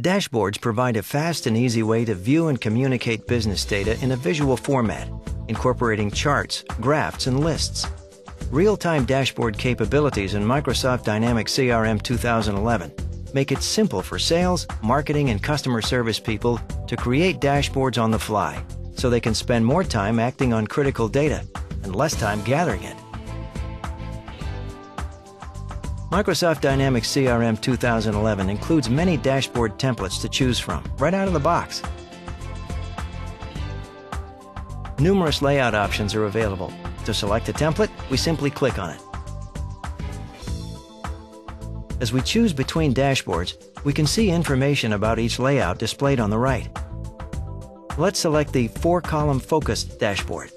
Dashboards provide a fast and easy way to view and communicate business data in a visual format, incorporating charts, graphs, and lists. Real-time dashboard capabilities in Microsoft Dynamics CRM 2011 make it simple for sales, marketing, and customer service people to create dashboards on the fly so they can spend more time acting on critical data and less time gathering it. Microsoft Dynamics CRM 2011 includes many dashboard templates to choose from, right out of the box. Numerous layout options are available. To select a template, we simply click on it. As we choose between dashboards, we can see information about each layout displayed on the right. Let's select the four-column focused dashboard.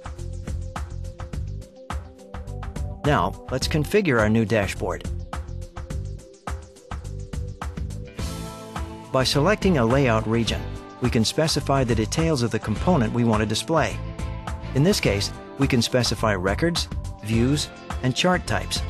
Now, let's configure our new dashboard. By selecting a layout region, we can specify the details of the component we want to display. In this case, we can specify records, views, and chart types.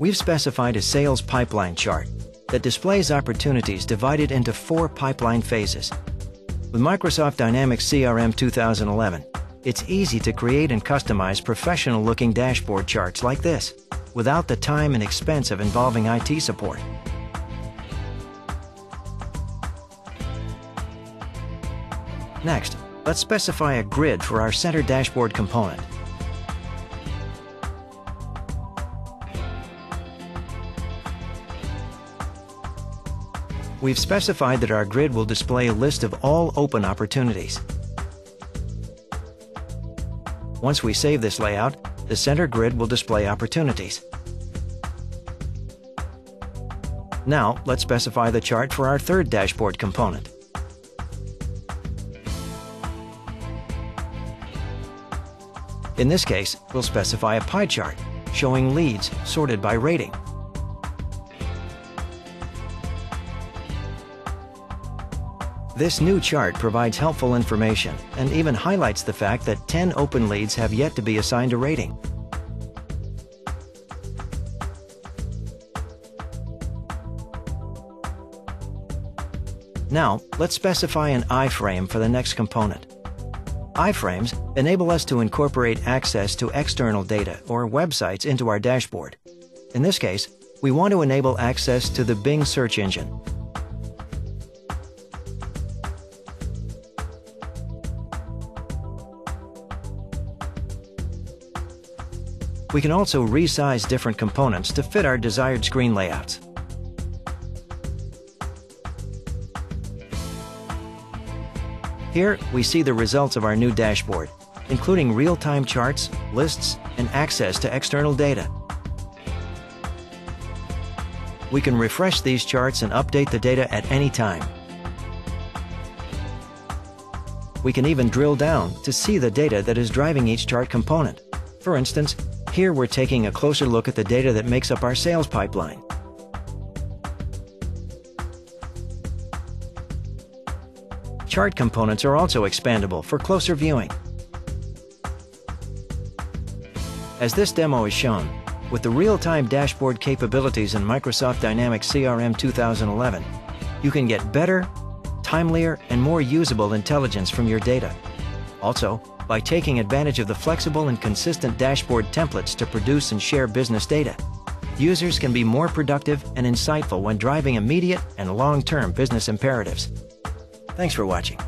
We've specified a sales pipeline chart that displays opportunities divided into four pipeline phases. With Microsoft Dynamics CRM 2011, it's easy to create and customize professional-looking dashboard charts like this, without the time and expense of involving IT support. Next, let's specify a grid for our center dashboard component. We've specified that our grid will display a list of all open opportunities. Once we save this layout, the center grid will display opportunities. Now, let's specify the chart for our third dashboard component. In this case, we'll specify a pie chart, showing leads sorted by rating. This new chart provides helpful information and even highlights the fact that 10 open leads have yet to be assigned a rating. Now, let's specify an iframe for the next component. Iframes enable us to incorporate access to external data or websites into our dashboard. In this case, we want to enable access to the Bing search engine We can also resize different components to fit our desired screen layouts. Here, we see the results of our new dashboard, including real-time charts, lists, and access to external data. We can refresh these charts and update the data at any time. We can even drill down to see the data that is driving each chart component. For instance, here we're taking a closer look at the data that makes up our sales pipeline. Chart components are also expandable for closer viewing. As this demo is shown, with the real-time dashboard capabilities in Microsoft Dynamics CRM 2011, you can get better, timelier, and more usable intelligence from your data. Also, by taking advantage of the flexible and consistent dashboard templates to produce and share business data. Users can be more productive and insightful when driving immediate and long-term business imperatives. Thanks for watching.